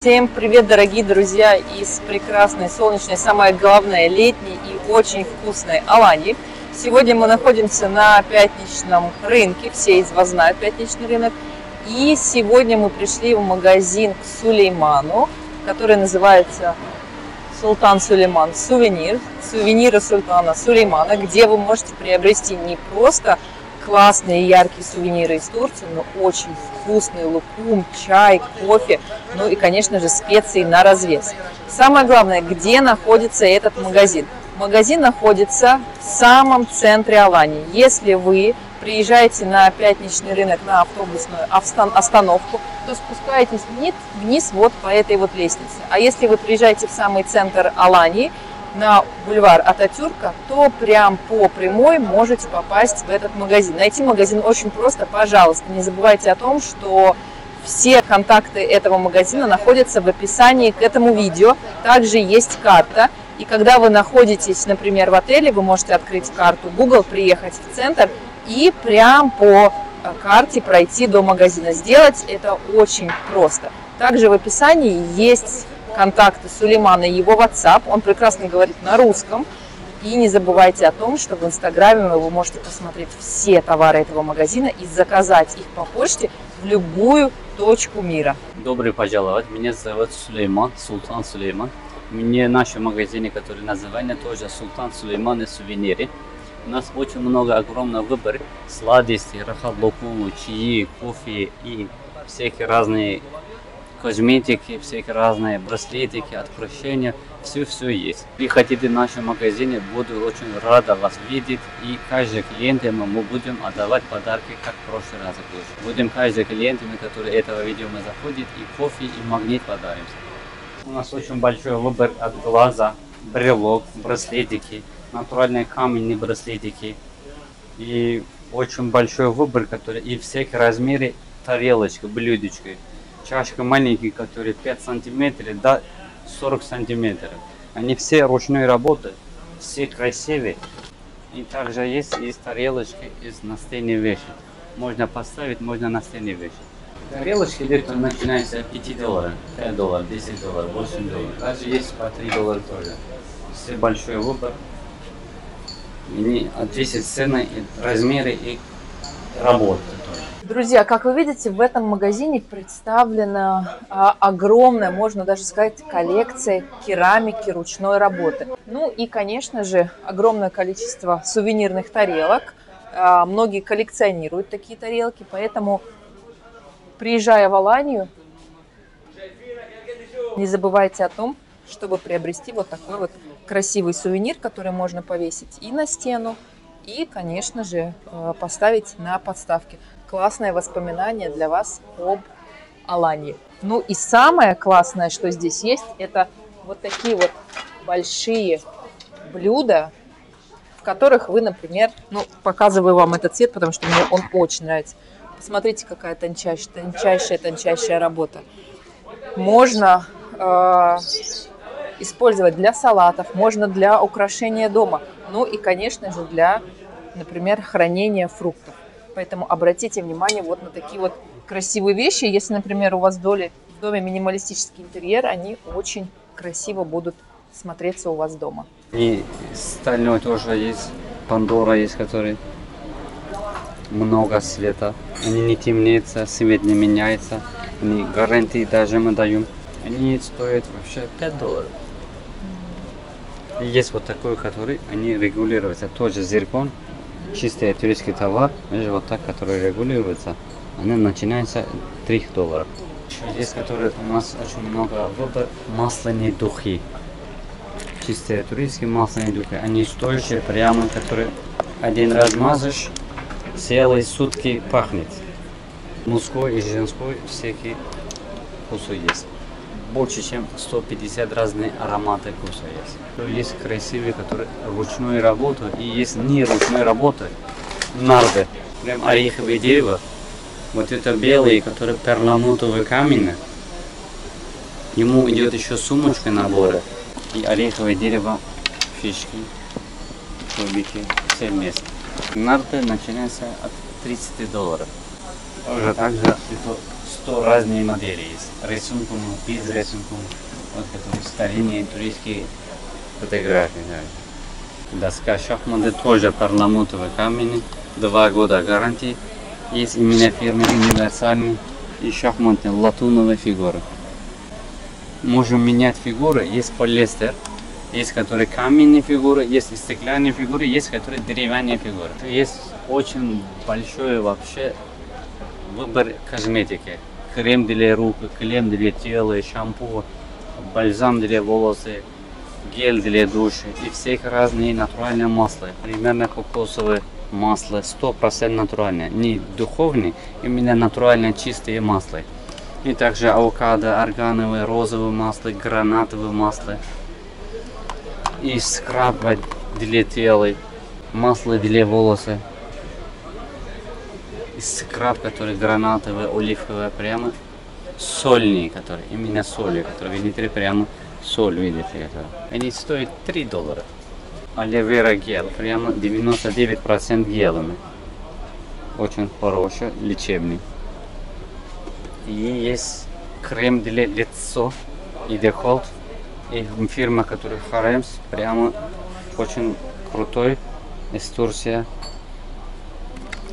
Всем привет, дорогие друзья из прекрасной, солнечной, самое главное, летней и очень вкусной Алании. Сегодня мы находимся на пятничном рынке, все из вас знают пятничный рынок. И сегодня мы пришли в магазин к Сулейману, который называется Султан Сулейман Сувенир, сувениры Султана Сулеймана, где вы можете приобрести не просто классные яркие сувениры из Турции, но очень вкусный лукум, чай, кофе, ну и, конечно же, специи на развес. Самое главное, где находится этот магазин. Магазин находится в самом центре Алании. Если вы приезжаете на пятничный рынок на автобусную остановку, то спускаетесь вниз, вниз вот по этой вот лестнице. А если вы приезжаете в самый центр Алании, на бульвар Ататюрка, то прям по прямой можете попасть в этот магазин. Найти магазин очень просто, пожалуйста, не забывайте о том, что все контакты этого магазина находятся в описании к этому видео. Также есть карта. И когда вы находитесь, например, в отеле, вы можете открыть карту Google, приехать в центр и прям по э, карте пройти до магазина. Сделать это очень просто. Также в описании есть контакты Сулеймана и его WhatsApp. Он прекрасно говорит на русском. И не забывайте о том, что в Инстаграме вы можете посмотреть все товары этого магазина и заказать их по почте в любую точку мира. Добрый пожаловать. Меня зовут Сулейман, Султан Сулейман. Мне наш магазин, который называется тоже Султан Сулейман и сувениры. У нас очень много, огромный выбор сладостей, рахат лукуму, чаи, кофе и всякие разные косметики, всякие разные браслетики, открашения, все-все есть. Если хотите в нашем магазине, буду очень рада вас видеть. И каждый клиент мы будем отдавать подарки, как в прошлый раз было. Будем каждый клиент, который этого видео мы заходит, и кофе, и магнит подаримся. У нас очень большой выбор от глаза, брелок, браслетики, натуральные каменные браслетики. И очень большой выбор, который и всякие размеры тарелочка, блюдечки чашка маленькие, которые 5 сантиметров до 40 сантиметров. Они все ручной работы, все красивые. И также есть из тарелочки, из настенной вещи. Можно поставить, можно настенные вещи. Тарелочки где-то начинаются от 5 долларов, 5 долларов, 10 долларов, 8 долларов. Даже есть по 3 доллара тоже. Все большой выбор. И от цены, размеры, и работы. Друзья, как вы видите, в этом магазине представлена а, огромная, можно даже сказать, коллекция керамики ручной работы. Ну и, конечно же, огромное количество сувенирных тарелок. А, многие коллекционируют такие тарелки, поэтому, приезжая в Аланию, не забывайте о том, чтобы приобрести вот такой вот красивый сувенир, который можно повесить и на стену, и, конечно же, э, поставить на подставке. Классное воспоминание для вас об Алании. Ну и самое классное, что здесь есть, это вот такие вот большие блюда, в которых вы, например, ну, показываю вам этот цвет, потому что мне он очень нравится. Посмотрите, какая тончайшая, тончайшая, тончайшая работа. Можно э, использовать для салатов, можно для украшения дома, ну и, конечно же, для, например, хранения фруктов. Поэтому обратите внимание вот на такие вот красивые вещи. Если, например, у вас в доме, в доме минималистический интерьер, они очень красиво будут смотреться у вас дома. И стальной тоже есть, Пандора есть, который много света. Они не темнеются, свет не меняется. Они гарантии даже мы даем. Они стоят вообще 5 долларов. Есть вот такой, который они регулируются. Тоже зиркон, чистый турецкий товар, вот так, который регулируется. Она начинается 3 долларов. Здесь, которые у нас очень много выбор масляные духи. Чистые турецкие масляные духи. Они стоящие, прямо, которые один раз мазаешь, целые сутки пахнет. Мужской и женской всякие вкусы есть больше, чем 150 разные ароматы вкуса есть. Есть красивые, которые ручной работают, и есть не ручной работы, нарды, прям ореховое дерево. Вот это белые, которые перламутровые камни. Ему идет еще сумочка набора и ореховое дерево, фишки, кубики, все вместе. Нарды начинаются от 30 долларов. Уже также это 100 разные модели есть. Рисунком, без рисунком. Вот которые старинные турецкие фотографии. Да. Доска шахматы тоже перламутровый камень. Два года гарантии. Есть именно фирмы универсальные и шахматы латуновые фигуры. Можем менять фигуры. Есть полиэстер, есть которые каменные фигуры, есть стеклянные фигуры, есть которые деревянные фигуры. Есть очень большой вообще выбор косметики. Крем для рук, крем для тела, шампу, бальзам для волосы, гель для душа и всех разные натуральные масла. Примерно кокосовые масло 100% натуральное, не духовное, именно натуральное чистые масла. И также авокадо, органовое, розовое масло, гранатовое масло. И скраб для тела, масло для волосы. И скраб, который гранатовый, оливковый, прямо сольный, который, именно соли, который, видите, прямо соль, видите, это. Они стоят 3 доллара. Оливера гел, прямо 99% гелами. Очень хороший, лечебный. И есть крем для лица и деколт. И фирма, которая Харемс, прямо очень крутой из Турции.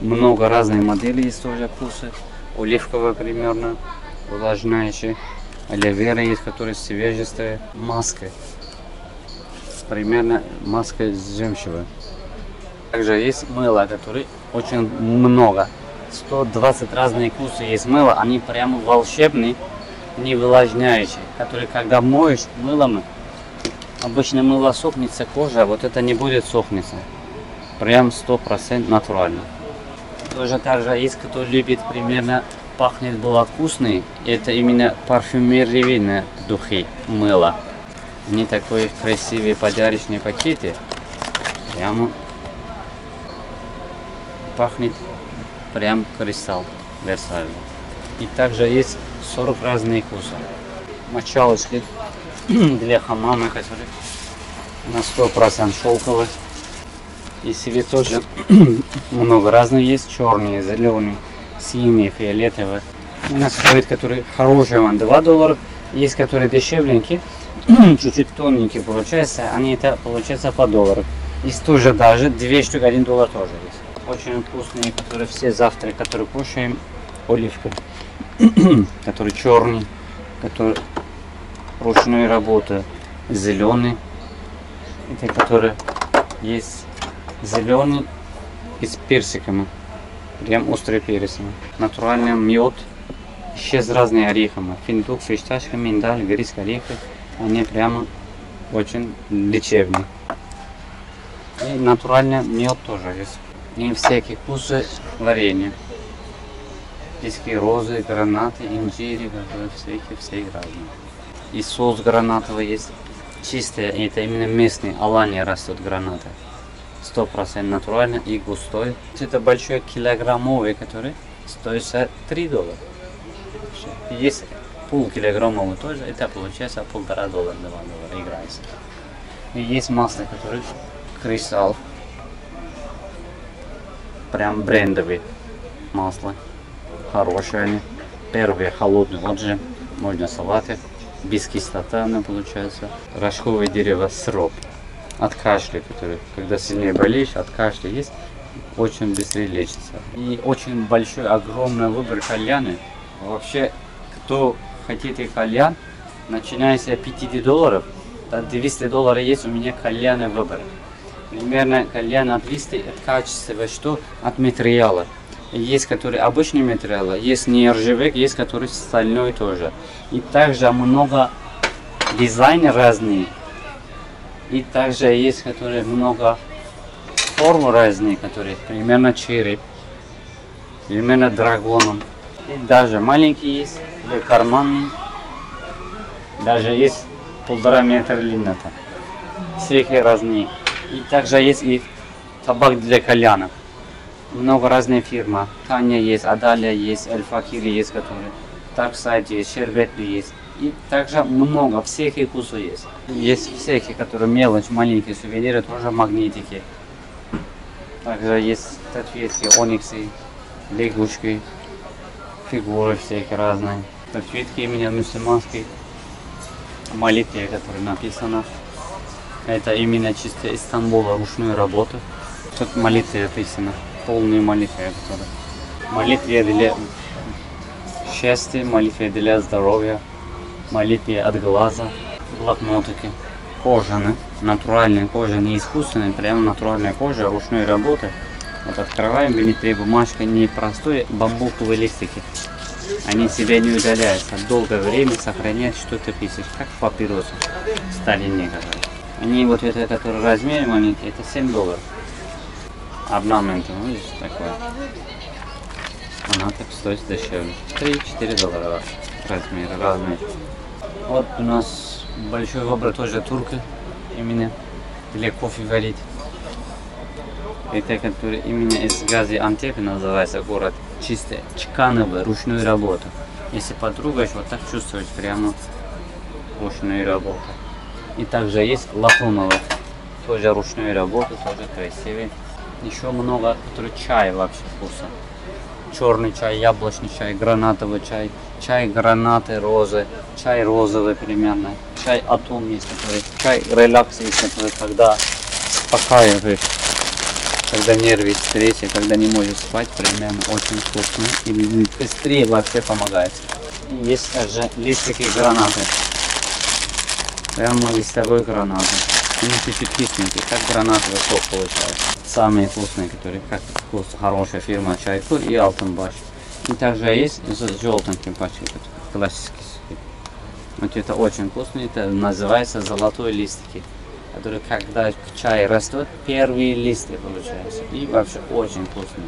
Много разных моделей есть тоже вкусы. Оливковая примерно, увлажняющая. Оливера есть, которая свежестая. Маска. Примерно маска с. Также есть мыло, которое очень много. 120 разные вкусы есть мыло, они прямо волшебные, не увлажняющие, которые когда моешь мылом, обычно мыло сохнется кожа, а вот это не будет сохниться. Прям 100% натурально. Тоже также есть, кто любит примерно пахнет было вкусный, это именно парфюмерийные духи, мыло. Они такой красивые подарочные пакеты. Прямо пахнет прям кристалл Версаль. И также есть 40 разных вкусов. Мочалочки для хамама, которые на 100% шелковые. И цветочек много разных есть. Черные, зеленые, синие, фиолетовые. У нас стоит, который хороший, он 2 доллара. Есть, которые дешевленькие, чуть-чуть тоненькие получается. Они это получается по доллару. Есть тоже даже 2 штуки, 1 доллар тоже есть очень вкусные, которые все завтра, которые кушаем, оливка, который черный, который ручной работы, зеленый, это который есть зеленый и с персиками, прям острый перец, натуральный мед, еще с разными орехами, финдук, фисташка, миндаль, грецкие орехи, они прямо очень лечебные. И натуральный мед тоже есть и всякие вкусы варенья. Пески розы, гранаты, инжири, всякие, всякие разные. И соус гранатовый есть. Чистый, это именно местный, Алания растут гранаты. Сто процентов натурально и густой. Это большой килограммовый, который стоит 3 доллара. Есть полкилограммовый тоже, это получается полтора доллара, два доллара играется. И есть масло, которое кристалл прям брендовые масла. Хорошие они. Первые холодные отжим. Можно салаты. Без кислоты она получается. Рожковое дерево сроп. От кашля, который, когда сильнее болеешь, от кашля есть, очень быстрее лечится. И очень большой, огромный выбор кальяны. Вообще, кто хотите кальян, начиная с 50 долларов, до 200 долларов есть у меня кальяны выбор примерно кальян от листа качество, что от материала. Есть, которые обычные материалы, есть нержавейка, есть, который стальной тоже. И также много дизайнов разные. И также есть, которые много форм разные, которые примерно череп, примерно драгоном. И даже маленький есть, или карманный. Даже есть полтора метра длиннота. Всякие разные. И также есть и табак для кальянов. Много разных фирм. Таня есть, Адалия есть, Эльфакири есть, которые. Тарксайд есть, Шербетли есть. И также много, всех вкусов есть. Есть всякие, которые мелочь, маленькие сувениры, тоже магнитики. Также есть статуэтки, ониксы, лягушки. фигуры всякие разные. Подсветки именно мусульманской молитве, которая написана. Это именно чисто из Стамбула, ручной работы. Тут молитвы написано, полные молитвы, которые. Молитвы для счастья, молитвы для здоровья, молитвы от глаза, блокнотики, кожаные, натуральная кожа, не искусственная, прямо натуральная кожа, ручной работы. Вот открываем, велитые бумажка, не простой бамбуковые листики. Они себя не удаляются, долгое время сохраняют, что ты пишешь, как папиросы, старинные которые. Они вот это, который размер маленький, это 7 долларов. Орнамент, видишь, такой. Она так стоит дешевле. 3-4 доллара размер, разные. Вот у нас большой выбор тоже турка, именно для кофе варить. Это который именно из Гази-Антепе называется город. Чисто чекановая, ручную работу. Если потругаешь, вот так чувствуешь прямо ручную работу. И также есть латуновая, тоже ручную работу, тоже красивый. Еще много, который чай вообще вкуса. Черный чай, яблочный чай, гранатовый чай, чай гранаты, розы, чай розовый примерно, чай атом есть, который, чай релакс есть, который когда успокаивает когда нервы стрессе, когда не можешь спать, примерно очень вкусно. И быстрее вообще помогает. Есть также листики гранаты. Прямо листовой гранаты. Они чуть-чуть кисленькие, как гранатовый сок получается. Самые вкусные, которые как вкус хорошая фирма Чайкур и Алтенбаш. И также есть с желтеньким пачкой, классический. Вот это очень вкусно, это называется золотой листики который когда чай растет, первые листья получаются. И вообще очень вкусный.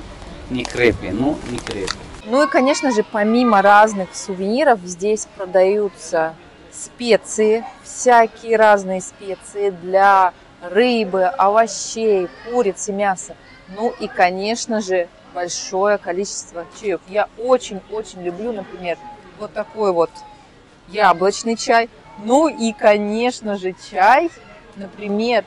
Не крепкий, но не крепкий. Ну и, конечно же, помимо разных сувениров, здесь продаются специи, всякие разные специи для рыбы, овощей, курицы, мяса. Ну и, конечно же, большое количество чаев. Я очень-очень люблю, например, вот такой вот яблочный чай. Ну и, конечно же, чай например,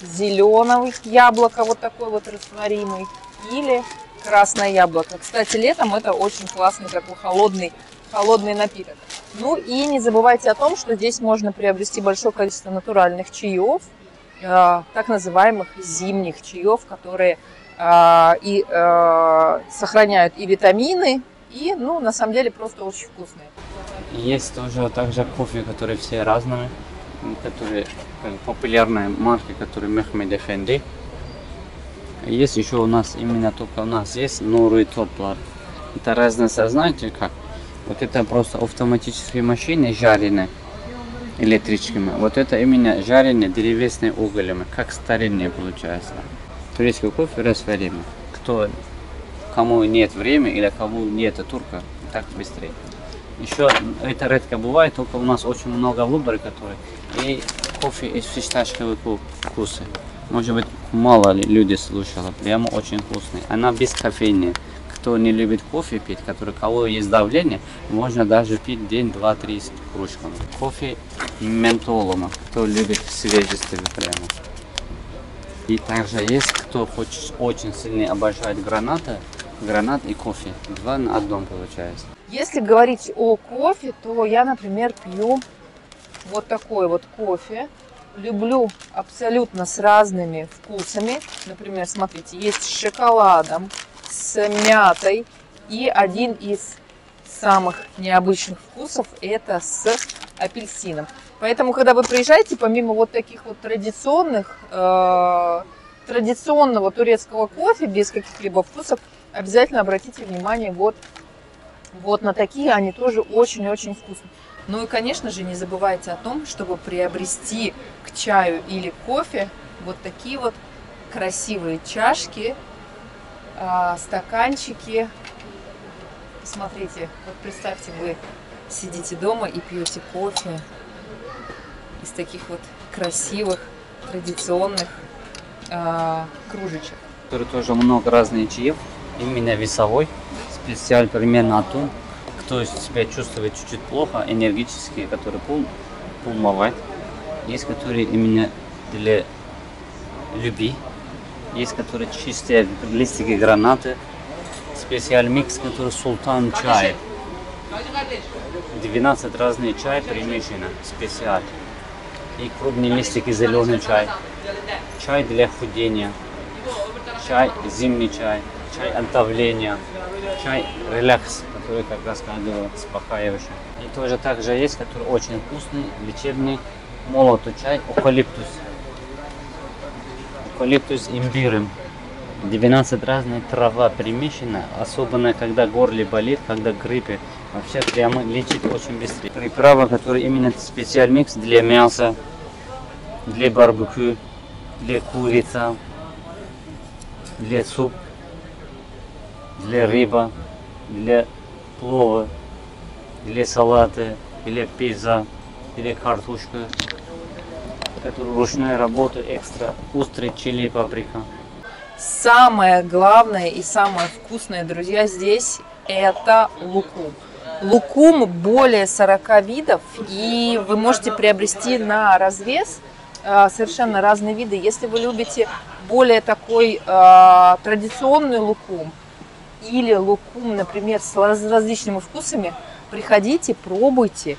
зеленого яблока, вот такой вот растворимый, или красное яблоко. Кстати, летом это очень классный такой холодный, холодный напиток. Ну и не забывайте о том, что здесь можно приобрести большое количество натуральных чаев, э, так называемых зимних чаев, которые э, и э, сохраняют и витамины, и, ну, на самом деле, просто очень вкусные. Есть тоже также кофе, которые все разные которые популярные марки, которые Мехмед Эфенди. Есть еще у нас, именно только у нас есть Нуру и Топлар. Это разница, знаете как? Вот это просто автоматические машины жареные электрическими. Вот это именно жареные древесные углями, как старинные получается. Турецкий кофе растворимый. Кто, кому нет времени или кому нет турка, так быстрее. Еще это редко бывает, только у нас очень много выбора, которые и кофе из фисташкового вкуса. Может быть, мало ли люди слушали, прямо очень вкусный. Она без кофеина. Кто не любит кофе пить, который кого есть давление, можно даже пить день, два, три с кружками. Кофе ментолом, кто любит свежести прямо. И также есть, кто хочет очень сильно обожать граната, гранат и кофе. Два на одном получается. Если говорить о кофе, то я, например, пью вот такой вот кофе. Люблю абсолютно с разными вкусами. Например, смотрите, есть с шоколадом, с мятой. И один из самых необычных вкусов это с апельсином. Поэтому, когда вы приезжаете, помимо вот таких вот традиционных, э, традиционного турецкого кофе без каких-либо вкусов, обязательно обратите внимание вот, вот на такие, они тоже очень-очень вкусные. Ну и, конечно же, не забывайте о том, чтобы приобрести к чаю или кофе вот такие вот красивые чашки, а, стаканчики. Смотрите, вот представьте, вы сидите дома и пьете кофе из таких вот красивых, традиционных э, кружечек. Который тоже много разных чаев, именно весовой, специально примерно о том, кто себя чувствует чуть-чуть плохо, энергические, которые пул, пулмовать. Есть, которые именно для любви. Есть, которые чистые листики гранаты, специальный микс, который султан чай. 12 разных чай примешано, специаль. И крупные листики зеленый чай. Чай для худения. Чай, зимний чай. Чай от давления. Чай релакс, который как раз говорил, успокаивающий. И тоже также есть, который очень вкусный, лечебный, молотый чай, эвкалиптус. Эвкалиптус имбирем. 12 разных трава примешана, особенно когда горле болит, когда гриппе. Вообще прямо лечит очень быстрее. Приправа, которая именно специальный микс для мяса, для барбекю, для курица, для суп, для рыба, для плова, для салата, для пизza, для картошка, которая ручная работа, экстра острый чили паприка. Самое главное и самое вкусное, друзья, здесь это лукум. Лукум более 40 видов, и вы можете приобрести на развес э, совершенно разные виды. Если вы любите более такой э, традиционный лукум или лукум, например, с различными вкусами, приходите, пробуйте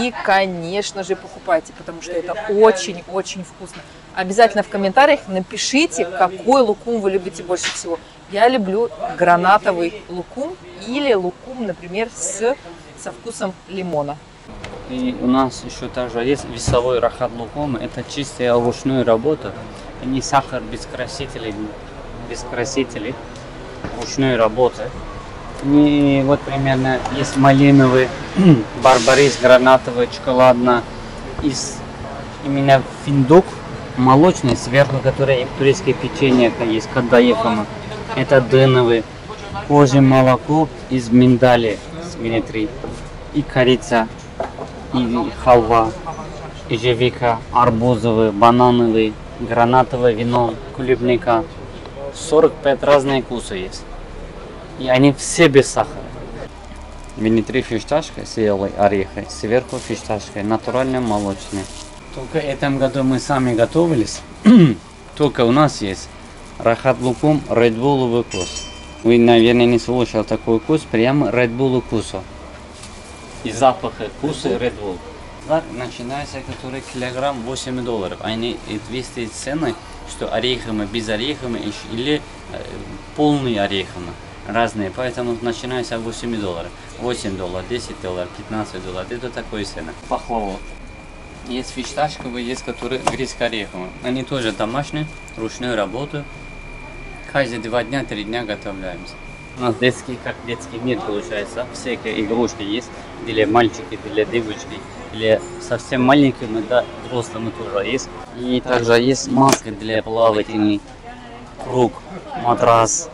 и, конечно же, покупайте, потому что это очень-очень вкусно. Обязательно в комментариях напишите, какой лукум вы любите больше всего. Я люблю гранатовый лукум или лукум, например, с, со вкусом лимона. И у нас еще также есть весовой рахат лукум. Это чистая ручная работа. Не сахар без красителей, без красителей. Ручной работы. И вот примерно есть малиновый, барбарис, гранатовый, шоколадно. Из именно финдук молочный, сверху которой турецкое печенье есть, кадаефама. Это дыновый, кожи молоко из миндали с минитри. И корица, и халва, ежевика, арбузовый, банановый, гранатовое вино, клубника. 45 разных вкуса есть. И они все без сахара. Внутри фисташка с орехой, сверху фисташка, натурально молочный. Только этом году мы сами готовились. Только у нас есть рахат лукум Red Bull вкус. Вы, наверное, не слышал такой вкус, прямо Red Bull вкуса. И запаха вкуса Red Bull. Так, начинается, который килограмм 8 долларов. Они 200 цены, что орехами, без орехами или э, полные орехами разные, поэтому начинается 8 долларов. 8 долларов, 10 долларов, 15 долларов, это такой цена. Пахлава. Есть фисташковые, есть которые грецко-ореховые. Они тоже домашние, ручную работу. Каждые два дня, три дня готовляемся. У нас детский, как детский мир получается. Всякие игрушки есть для мальчики, для девочки. Для совсем маленьких, да, взрослым тоже есть. И также есть маски для плавательный, круг, матрас,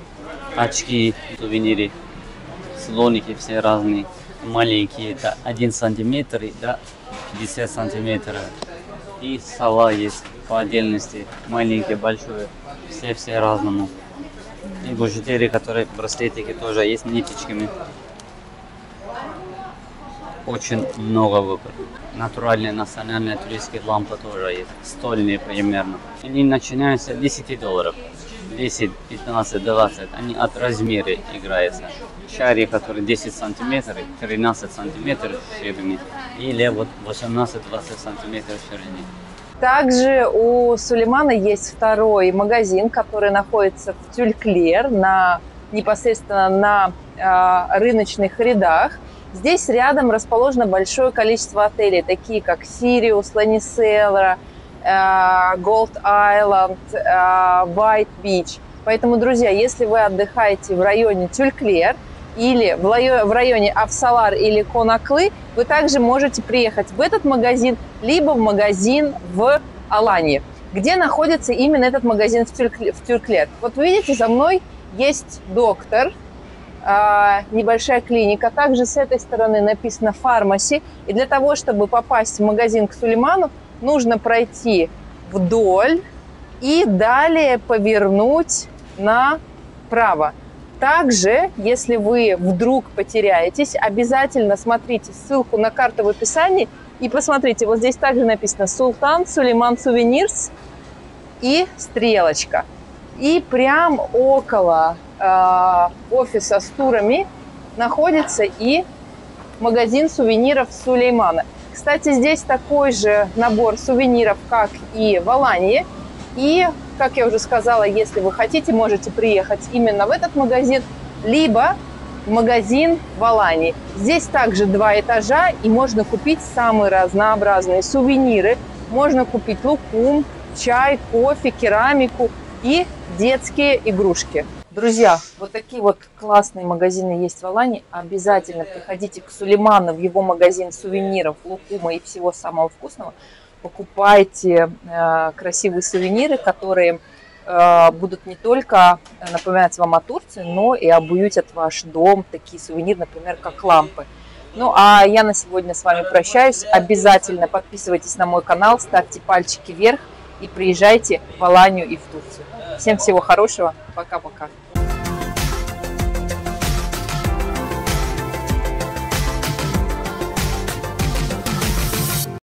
очки, сувениры, слоники все разные. Маленькие, это 1 сантиметр, да, 50 сантиметров. И сова есть по отдельности, маленькие, большие, все-все разному. И бижутерии, которые браслетики тоже есть ниточками. Очень много выбора. Натуральные национальные туристские лампы тоже есть. Стольные примерно. Они начинаются с 10 долларов. 10, 15, 20, они от размера играются. Шари, который 10 сантиметров, 13 сантиметров в ширине, или вот 18-20 сантиметров в ширине. Также у Сулеймана есть второй магазин, который находится в Тюльклер, на, непосредственно на э, рыночных рядах. Здесь рядом расположено большое количество отелей, такие как Сириус, Ланиселра, Gold Island, э, White Beach. Поэтому, друзья, если вы отдыхаете в районе Тюльклер или в районе Авсалар или Конаклы, вы также можете приехать в этот магазин, либо в магазин в Алании. Где находится именно этот магазин в Тюрклер? Вот вы видите, за мной есть доктор, э, небольшая клиника. Также с этой стороны написано фармаси. И для того, чтобы попасть в магазин к Сулейману, нужно пройти вдоль и далее повернуть направо. Также, если вы вдруг потеряетесь, обязательно смотрите ссылку на карту в описании и посмотрите, вот здесь также написано Султан Сулейман Сувенирс и стрелочка. И прям около э, офиса с турами находится и магазин сувениров Сулеймана. Кстати, здесь такой же набор сувениров, как и в Алании. И, как я уже сказала, если вы хотите, можете приехать именно в этот магазин, либо в магазин в Алании. Здесь также два этажа, и можно купить самые разнообразные сувениры. Можно купить лукум, чай, кофе, керамику и детские игрушки. Друзья, вот такие вот классные магазины есть в Алане. Обязательно приходите к Сулейману в его магазин сувениров, лукума и всего самого вкусного. Покупайте э, красивые сувениры, которые э, будут не только напоминать вам о Турции, но и обуютят ваш дом. Такие сувениры, например, как лампы. Ну, а я на сегодня с вами прощаюсь. Обязательно подписывайтесь на мой канал, ставьте пальчики вверх и приезжайте в Аланию и в Турцию. Всем всего хорошего. Пока-пока.